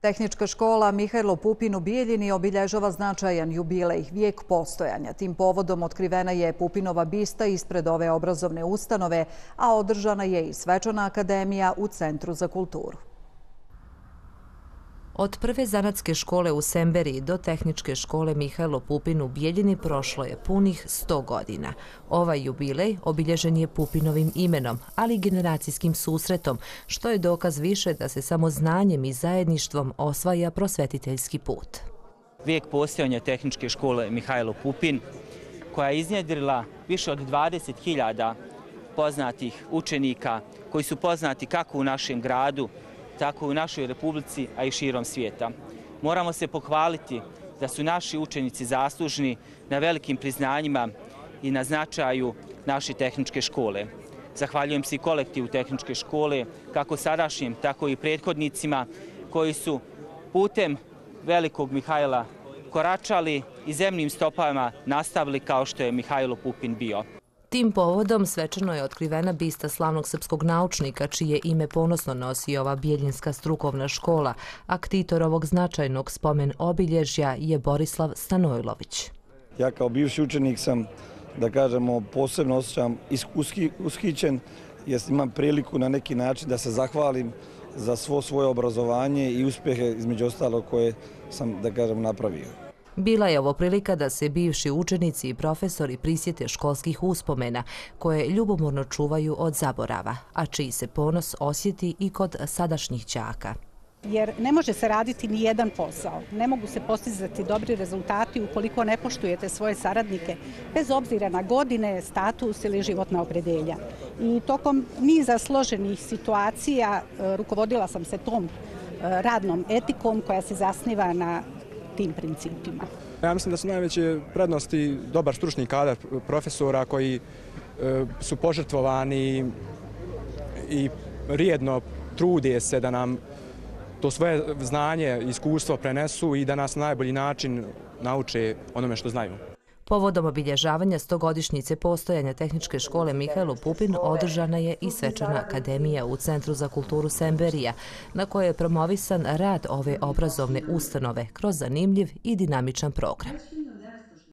Tehnička škola Mihajlo Pupin u Bijeljini obilježava značajan jubilej, vijek postojanja. Tim povodom otkrivena je Pupinova bista ispred ove obrazovne ustanove, a održana je i Svečana akademija u Centru za kulturu. Od prve zanatske škole u Semberi do tehničke škole Mihajlo Pupin u Bijeljini prošlo je punih 100 godina. Ovaj jubilej obilježen je Pupinovim imenom, ali i generacijskim susretom, što je dokaz više da se samo znanjem i zajedništvom osvaja prosvetiteljski put. Vijek postojanja tehničke škole Mihajlo Pupin, koja je iznjedrila više od 20.000 poznatih učenika koji su poznati kako u našem gradu, tako u našoj republici, a i širom svijeta. Moramo se pohvaliti da su naši učenici zaslužni na velikim priznanjima i na značaju naše tehničke škole. Zahvaljujem se i kolektivu tehničke škole, kako sadašnjim, tako i prethodnicima, koji su putem velikog Mihajla koračali i zemnim stopama nastavili kao što je Mihajlo Pupin bio. Tim povodom svečano je otkrivena bista slavnog srpskog naučnika, čije ime ponosno nosi ova Bijeljinska strukovna škola. Aktitor ovog značajnog spomen obilježja je Borislav Stanojlović. Ja kao bivši učenik sam, da kažemo, posebno osjećam ushićen, jer imam priliku na neki način da se zahvalim za svo svoje obrazovanje i uspjehe između ostalo koje sam, da kažem, napravio. Bila je ovo prilika da se bivši učenici i profesori prisjete školskih uspomena koje ljubomorno čuvaju od zaborava, a čiji se ponos osjeti i kod sadašnjih ćaka. Jer ne može se raditi ni jedan posao. Ne mogu se postizati dobri rezultati ukoliko ne poštujete svoje saradnike, bez obzira na godine, status ili životna opredelja. I tokom niza složenih situacija e, rukovodila sam se tom e, radnom etikom koja se zasniva na tim principima. Pa ja mislim da su najveće prednosti dobar stručni kadar profesora koji e, su požrtvovani i rijedno trude se da nam to svoje znanje, iskustvo prenesu i da nas na najbolji način nauče onome što znaju. Povodom obilježavanja stogodišnjice postojanja tehničke škole Mihajlo Pupin održana je i svečana akademija u Centru za kulturu Semberija, na kojoj je promovisan rad ove obrazovne ustanove kroz zanimljiv i dinamičan program.